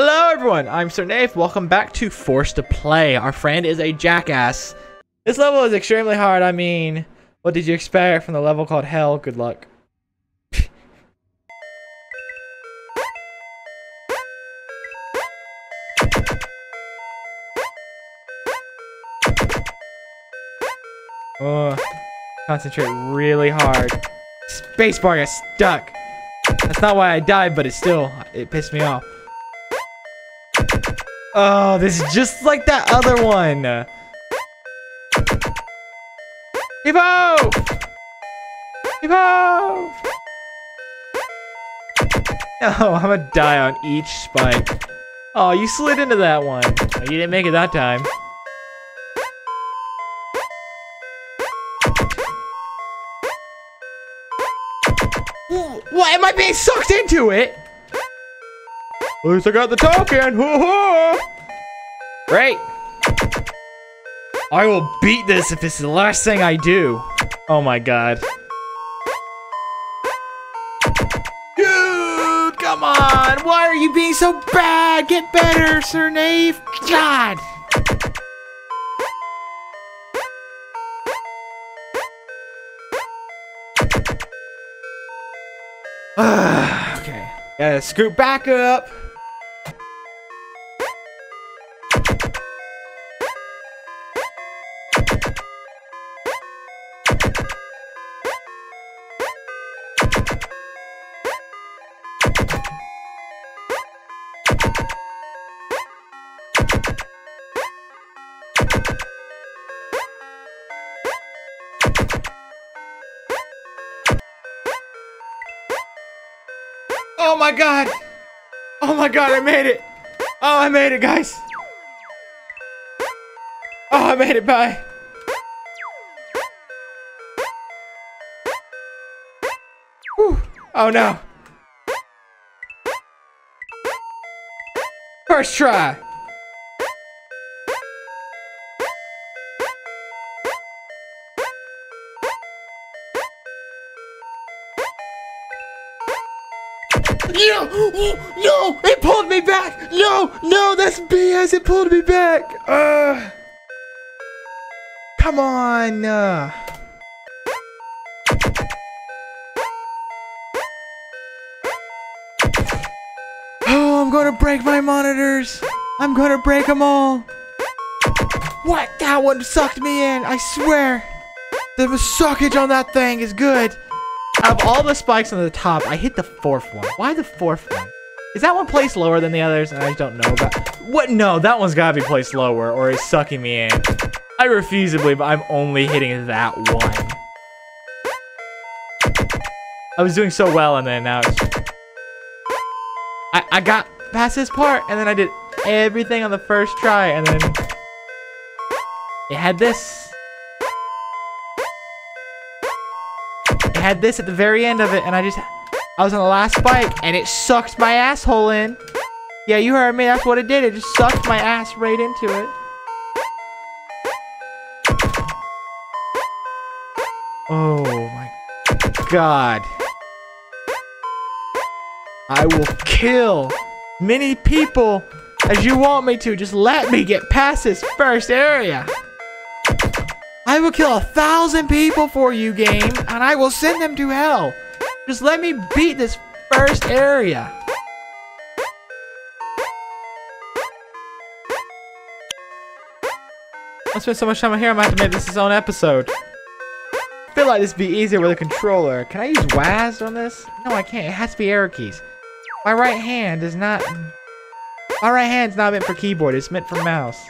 Hello everyone, I'm Sir Kneighf. Welcome back to Forced to Play. Our friend is a jackass. This level is extremely hard. I mean, what did you expect from the level called Hell? Good luck. concentrate really hard. Spacebar got stuck. That's not why I died, but it still, it pissed me off. Oh, this is just like that other one. Evo! Evo! Oh, I'm gonna die on each spike. Oh, you slid into that one. Oh, you didn't make it that time. What? Am I being sucked into it? At least I got the token. Great. I will beat this if it's the last thing I do. Oh my god. Dude, come on. Why are you being so bad? Get better, Sir Kneighf. God. okay. Gotta scoot back up. Oh my god! Oh my god, I made it! Oh, I made it, guys! Oh, I made it, bye! Whew. Oh no! First try! No! It pulled me back! No! No! That's BS! It pulled me back! Uh, come on! Uh. Oh, I'm gonna break my monitors! I'm gonna break them all! What? That one sucked me in! I swear! The suckage on that thing is good! Of all the spikes on the top, I hit the fourth one. Why the fourth one? Is that one placed lower than the others? And I don't know about. What? No, that one's gotta be placed lower, or it's sucking me in. I refuse to believe I'm only hitting that one. I was doing so well, and then now it's. I I got past this part, and then I did everything on the first try, and then it had this. Had this at the very end of it, and I just, I was on the last spike, and it sucked my asshole in. Yeah, you heard me. That's what it did. It just sucked my ass right into it. Oh my god. I will kill many people as you want me to. Just let me get past this first area. I will kill a thousand people for you, game, and I will send them to hell. Just let me beat this first area. I spent so much time here, I might have to make this its own episode. I feel like this would be easier with a controller. Can I use WASD on this? No, I can't. It has to be arrow keys. My right hand is not... My right hand's not meant for keyboard. It's meant for mouse.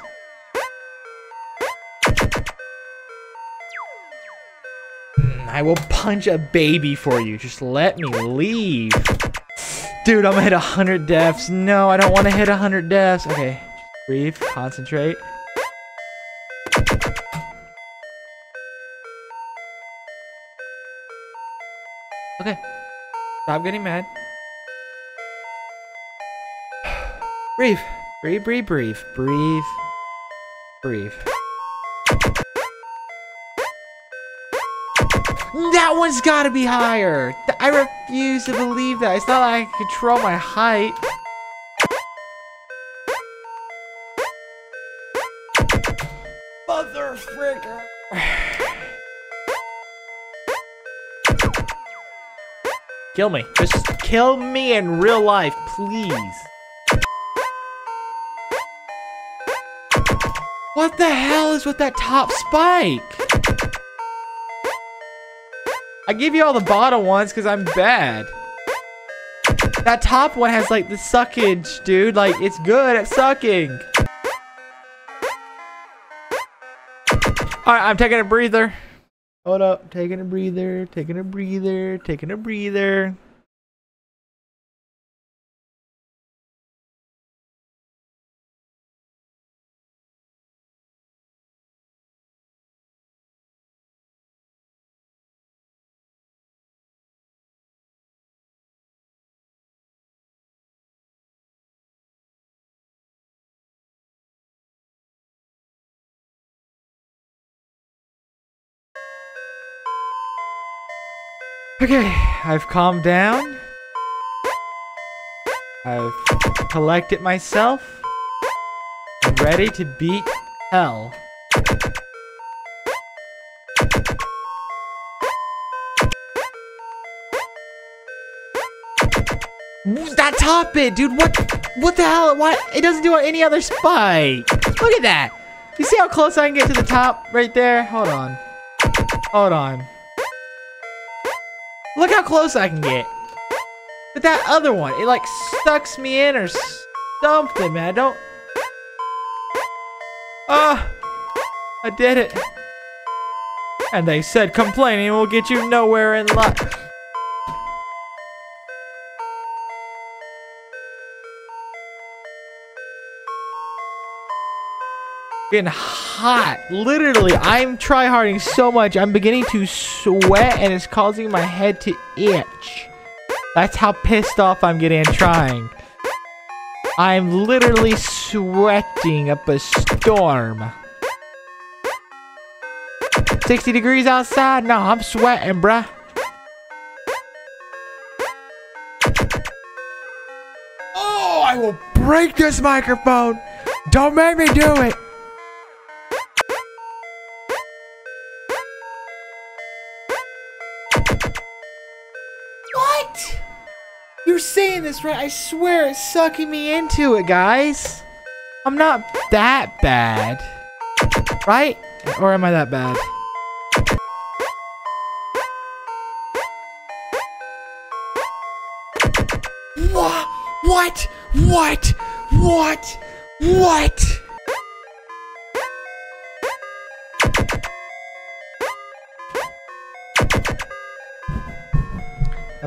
I will punch a baby for you. Just let me leave. Dude, I'm gonna hit 100 deaths. No, I don't want to hit 100 deaths. Okay, breathe, concentrate. Okay, stop getting mad. breathe, breathe, breathe, breathe, breathe, breathe. That one's gotta be higher. I refuse to believe that. It's not like I can control my height. Motherfucker. Kill me. Just kill me in real life, please. What the hell is with that top spike? I give you all the bottom ones because I'm bad. That top one has like the suckage, dude. Like, it's good at sucking. Alright, I'm taking a breather. Hold up. Taking a breather. Taking a breather. Taking a breather. Okay, I've calmed down. I've collected myself. I'm ready to beat hell. That top it, dude. What? What the hell? Why? It doesn't do any other spike. Look at that. You see how close I can get to the top right there? Hold on. Hold on. Look how close I can get. But that other one, it like sucks me in or something, man. I don't... Ah! I did it. And they said complaining will get you nowhere in life. Getting hot. Literally, I'm tryharding so much. I'm beginning to sweat and it's causing my head to itch. That's how pissed off I'm getting trying. I'm literally sweating up a storm. 60 degrees outside? No, I'm sweating, bruh. Oh, I will break this microphone. Don't make me do it. Saying this right. I swear it's sucking me into it, guys. I'm not that bad. Right? Or am I that bad? What? What? What? What? What?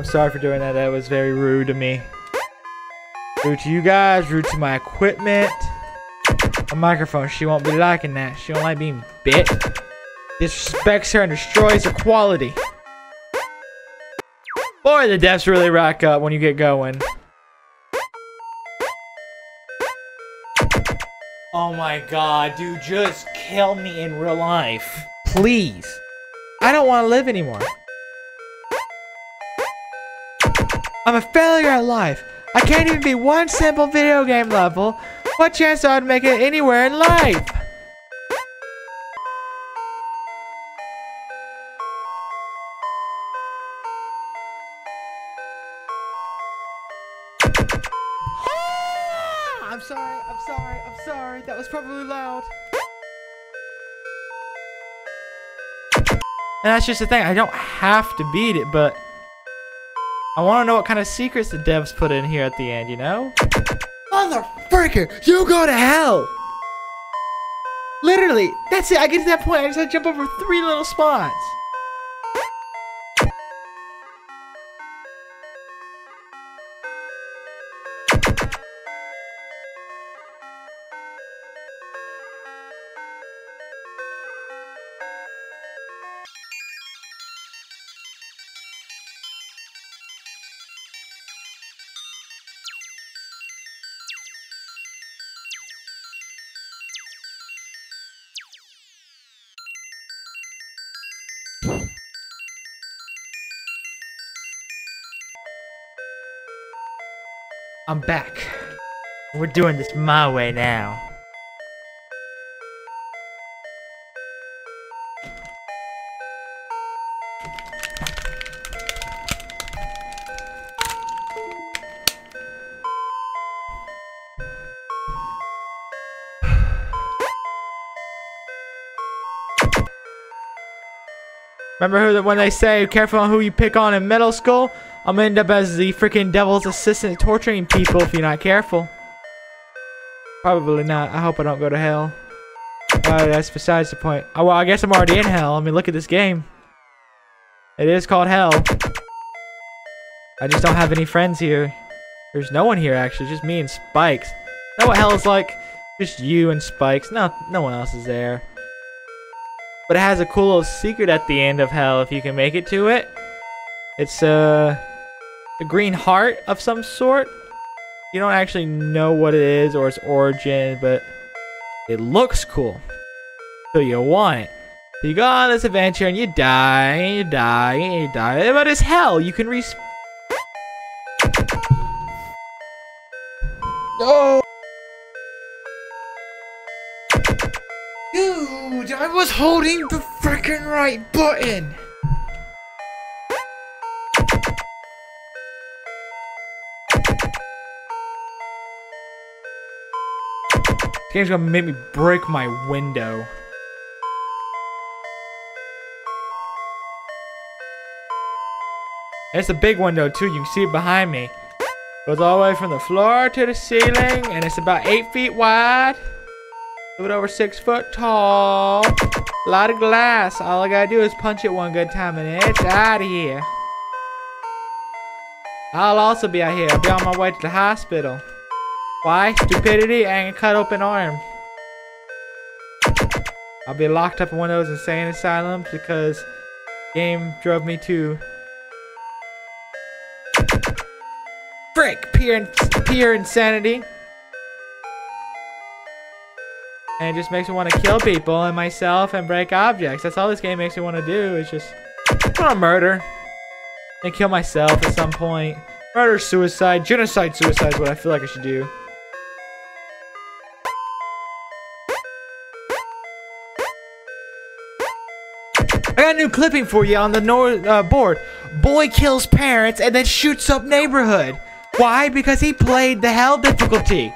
I'm sorry for doing that. That was very rude to me. Rude to you guys, rude to my equipment. A microphone, she won't be liking that. She don't like being bit. Disrespects her and destroys her quality. Boy, the deaths really rack up when you get going. Oh my god, dude, just kill me in real life. Please. I don't want to live anymore. I'm a failure at life. I can't even be one simple video game level. What chance do I'd make it anywhere in life? Ah, I'm sorry, I'm sorry, I'm sorry. That was probably loud. And that's just the thing. I don't have to beat it, but... I want to know what kind of secrets the devs put in here at the end, you know? Motherfucker, you go to hell! Literally, that's it. I get to that point, I just had to jump over three little spots. I'm back. We're doing this my way now. Remember who, when they say, careful on who you pick on in middle school? I'm gonna end up as the freaking devil's assistant torturing people if you're not careful. Probably not. I hope I don't go to hell. Uh, that's besides the point. Oh, well, I guess I'm already in hell. I mean, look at this game. It is called hell. I just don't have any friends here. There's no one here, actually. Just me and Spikes. Know what hell is like? Just you and Spikes. No, no one else is there. But it has a cool little secret at the end of hell if you can make it to it. It's uh, a green heart of some sort. You don't actually know what it is or its origin, but it looks cool. So you want it. So you go on this adventure and you die, and you die, and you die. But it's hell. You can respawn. No! Was holding the freaking right button! This game's gonna make me break my window. It's a big window too, you can see it behind me. It Goes all the way from the floor to the ceiling, and it's about 8 feet wide. Little over 6 foot tall. A lot of glass. All I gotta do is punch it one good time and it's out of here. I'll also be out here. I'll be on my way to the hospital. Why? Stupidity and a cut open arm. I'll be locked up in one of those insane asylums because game drove me to frick pure, pure insanity. And it just makes me want to kill people and myself and break objects. That's all this game makes me want to do. Is just want to murder and kill myself at some point. Murder, suicide, genocide, suicide is what I feel like I should do. I got a new clipping for you on the nor uh, board. Boy kills parents and then shoots up neighborhood. Why? Because he played the hell difficulty.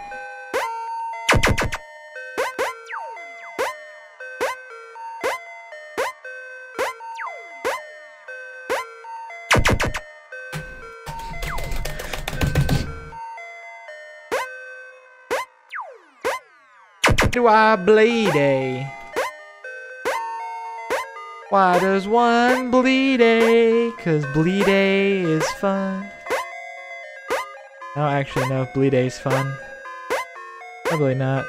I bleed a? Why does one bleed a? Cause bleed a is fun. I don't actually know if bleed a is fun. Probably not.